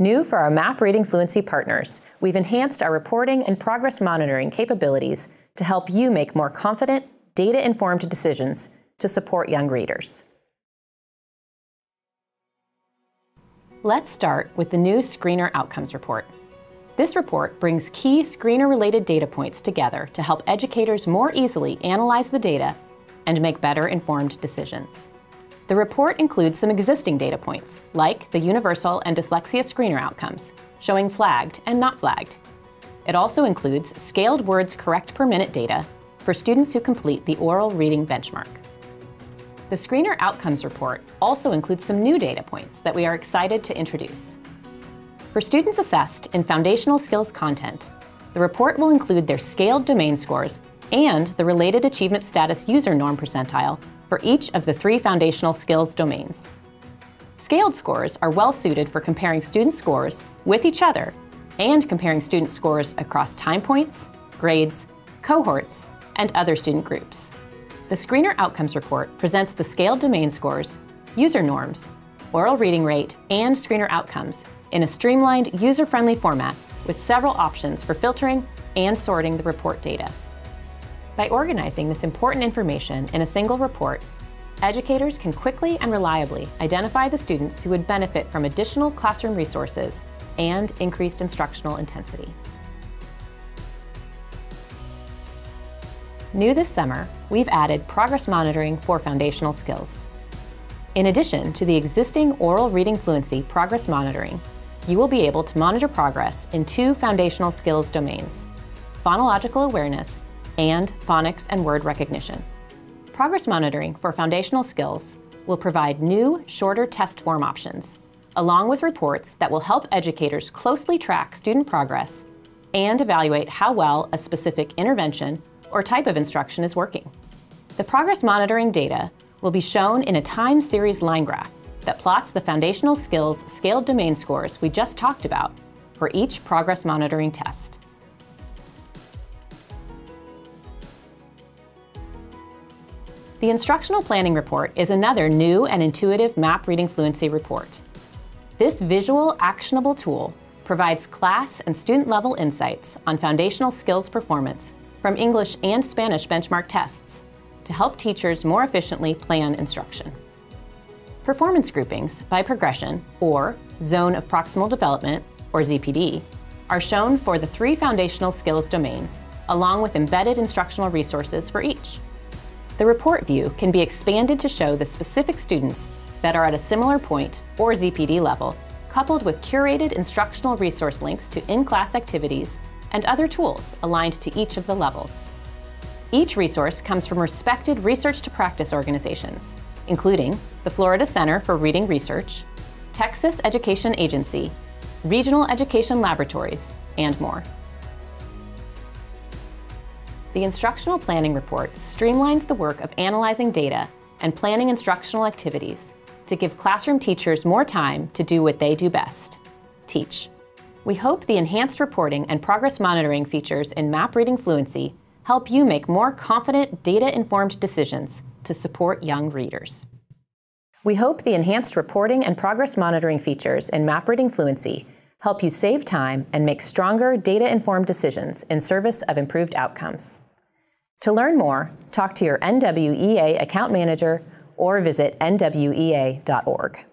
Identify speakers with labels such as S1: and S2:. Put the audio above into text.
S1: New for our MAP Reading Fluency partners, we've enhanced our reporting and progress monitoring capabilities to help you make more confident, data informed decisions to support young readers. Let's start with the new Screener Outcomes Report. This report brings key screener related data points together to help educators more easily analyze the data and make better informed decisions. The report includes some existing data points, like the Universal and Dyslexia Screener outcomes, showing flagged and not flagged. It also includes scaled words correct per minute data for students who complete the oral reading benchmark. The Screener Outcomes Report also includes some new data points that we are excited to introduce. For students assessed in foundational skills content, the report will include their scaled domain scores and the related achievement status user norm percentile for each of the three foundational skills domains. Scaled scores are well suited for comparing student scores with each other and comparing student scores across time points, grades, cohorts, and other student groups. The Screener Outcomes Report presents the scaled domain scores, user norms, oral reading rate, and screener outcomes in a streamlined, user-friendly format with several options for filtering and sorting the report data. By organizing this important information in a single report, educators can quickly and reliably identify the students who would benefit from additional classroom resources and increased instructional intensity. New this summer, we've added progress monitoring for foundational skills. In addition to the existing oral reading fluency progress monitoring, you will be able to monitor progress in two foundational skills domains, phonological awareness and phonics and word recognition. Progress monitoring for foundational skills will provide new, shorter test form options, along with reports that will help educators closely track student progress and evaluate how well a specific intervention or type of instruction is working. The progress monitoring data will be shown in a time series line graph that plots the foundational skills scaled domain scores we just talked about for each progress monitoring test. The Instructional Planning Report is another new and intuitive map reading fluency report. This visual, actionable tool provides class and student level insights on foundational skills performance from English and Spanish benchmark tests to help teachers more efficiently plan instruction. Performance groupings by progression, or Zone of Proximal Development, or ZPD, are shown for the three foundational skills domains, along with embedded instructional resources for each. The report view can be expanded to show the specific students that are at a similar point or ZPD level, coupled with curated instructional resource links to in-class activities and other tools aligned to each of the levels. Each resource comes from respected research to practice organizations, including the Florida Center for Reading Research, Texas Education Agency, Regional Education Laboratories, and more. The Instructional Planning Report streamlines the work of analyzing data and planning instructional activities to give classroom teachers more time to do what they do best teach. We hope the enhanced reporting and progress monitoring features in Map Reading Fluency help you make more confident, data informed decisions to support young readers. We hope the enhanced reporting and progress monitoring features in Map Reading Fluency help you save time and make stronger data-informed decisions in service of improved outcomes. To learn more, talk to your NWEA account manager or visit nweA.org.